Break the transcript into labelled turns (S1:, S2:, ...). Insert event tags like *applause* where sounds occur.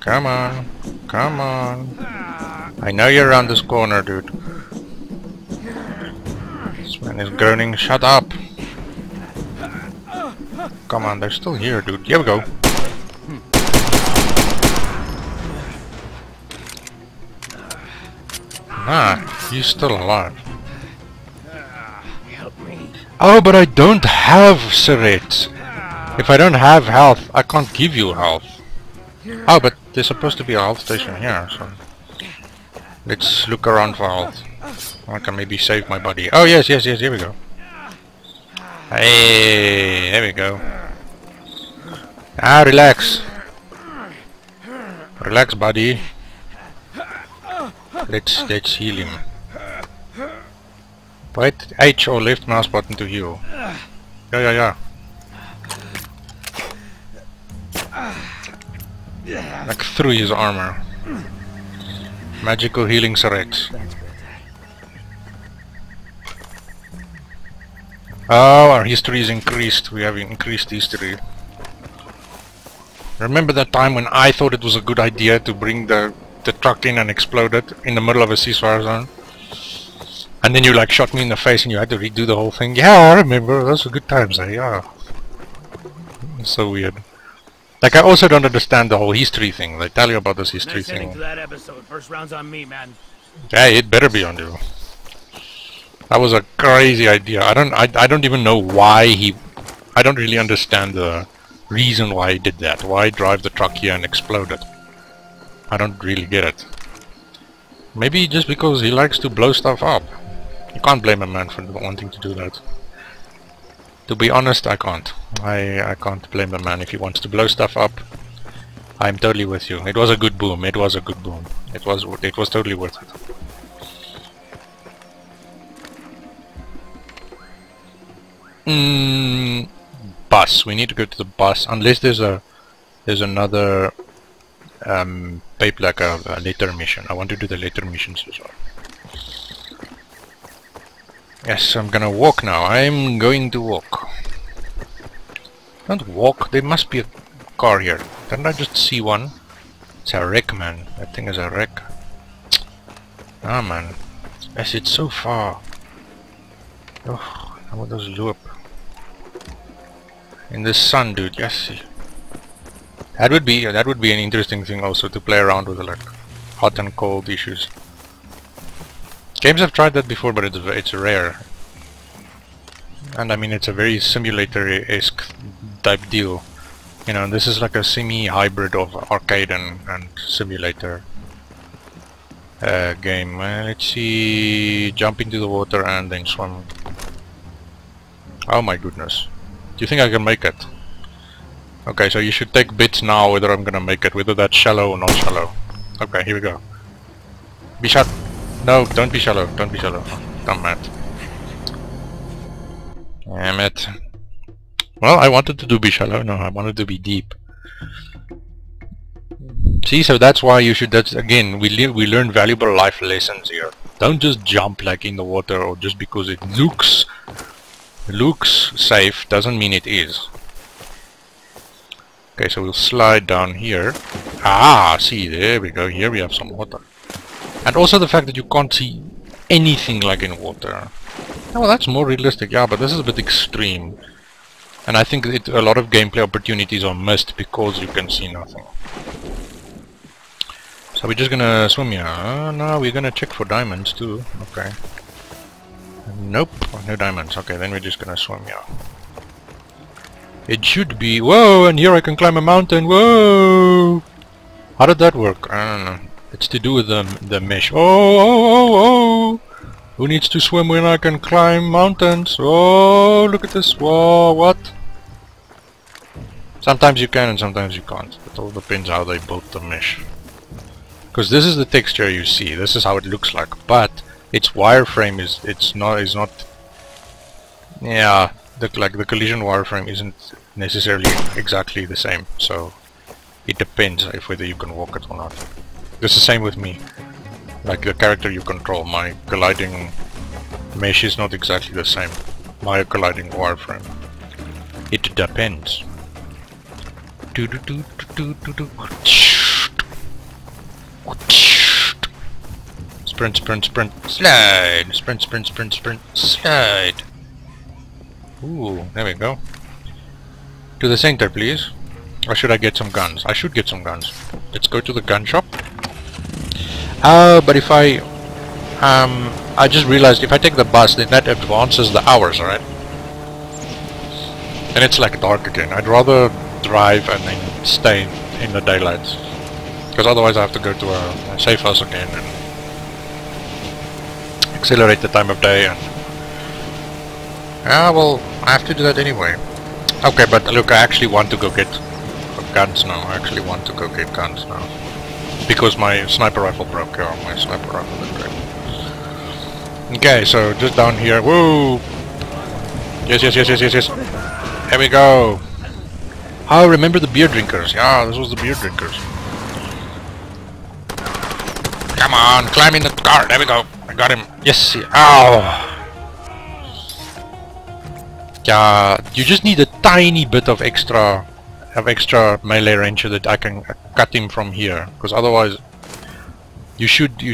S1: Come on. Come on. I know you're around this corner, dude. This man is groaning. Shut up. Come on, they're still here, dude. Here we go. Ah, he's still alive.
S2: Help me.
S1: Oh, but I don't have syrette. If I don't have health, I can't give you health. Oh, but there's supposed to be a health station here, so... Let's look around for health. I can maybe save my body. Oh, yes, yes, yes, here we go. Hey, there we go. Ah, relax. Relax, buddy. Let's, let's heal him. Right H or left mouse button to heal. Yeah, yeah, yeah. Like through his armor. Magical healing syringe. Oh, our history is increased. We have increased history. Remember that time when I thought it was a good idea to bring the, the truck in and explode it in the middle of a ceasefire zone? And then you like shot me in the face and you had to redo the whole thing. Yeah, I remember. Those were good times, eh? Yeah. So weird. Like, I also don't understand the whole history thing. They tell you about this history
S2: Nice ending to
S1: thing.
S2: that episode. First round's on me, man.
S1: Yeah, it better be on you. That was a crazy idea. I don't I, I don't even know why he I don't really understand the reason why he did that. Why drive the truck here and explode it? I don't really get it. Maybe just because he likes to blow stuff up. You can't blame a man for wanting to do that. To be honest, I can't. I I can't blame the man if he wants to blow stuff up. I'm totally with you. It was a good boom. It was a good boom. It was it was totally worth it. Mm, bus. We need to go to the bus unless there's a there's another um paper like a, a letter mission. I want to do the letter missions as well. Yes, I'm gonna walk now. I'm going to walk. Don't walk. There must be a car here. Didn't I just see one? It's a wreck, man. That thing is a wreck. *tsk* Ah, man. Yes, it's so far. Oh, how want those loop. In the sun, dude. Yes. That would be that would be an interesting thing also to play around with, like hot and cold issues. Games have tried that before, but it's it's rare. And I mean, it's a very simulator-esque type deal. You know, this is like a semi-hybrid of arcade and, and simulator uh, game. Uh, let's see, jump into the water and then swim. Oh my goodness. Do you think I can make it? Okay, so you should take bits now whether I'm gonna make it, whether that's shallow or not shallow. Okay, here we go. Be shot. No, don't be shallow. Don't be shallow. I'm mad. Damn it. Well, I wanted to do be shallow. No, I wanted to be deep. See, so that's why you should. That's again, we le we learn valuable life lessons here. Don't just jump like in the water, or just because it looks looks safe doesn't mean it is. Okay, so we'll slide down here. Ah, see, there we go. Here we have some water. And also the fact that you can't see anything like in water. Well, that's more realistic, yeah, but this is a bit extreme. And I think it, a lot of gameplay opportunities are missed because you can see nothing. So we're just gonna swim here. Uh, no, we're gonna check for diamonds too. Okay. Nope, no diamonds. Okay, then we're just gonna swim here. It should be... Whoa, and here I can climb a mountain. Whoa! How did that work? I don't know. It's to do with the, the mesh. Oh, oh, oh, oh! Who needs to swim when I can climb mountains? Oh, look at this. Whoa, what? Sometimes you can and sometimes you can't. It all depends how they built the mesh. Because this is the texture you see. This is how it looks like. But its wireframe is it's not is not. Yeah, the like the collision wireframe isn't necessarily exactly the same. So it depends if whether you can walk it or not. It's the same with me. Like the character you control, my colliding mesh is not exactly the same. My colliding wireframe. It depends. Do do do do do do. Sprint, sprint, sprint, slide. Sprint, sprint, sprint, sprint, slide. Ooh, there we go. To the center, please. Or should I get some guns? I should get some guns. Let's go to the gun shop. Uh, but if I... Um, I just realized if I take the bus, then that advances the hours, right? And it's like dark again. I'd rather drive and then stay in the daylight. Because otherwise I have to go to a, a safe house again and accelerate the time of day and... Ah, well, I have to do that anyway. Okay, but look, I actually want to go get guns now. I actually want to go get guns now. Because my sniper rifle broke. Yeah, my sniper rifle is broke. Okay, so just down here. Whoa! Yes, yes, yes, yes, yes, yes. Here we go. Oh, remember the beer drinkers. Yeah, this was the beer drinkers. Come on, climb in the car. There we go. I got him. Yes. Ow. Oh. Yeah, you just need a tiny bit of extra have extra melee range that I can cut him from here because otherwise you should you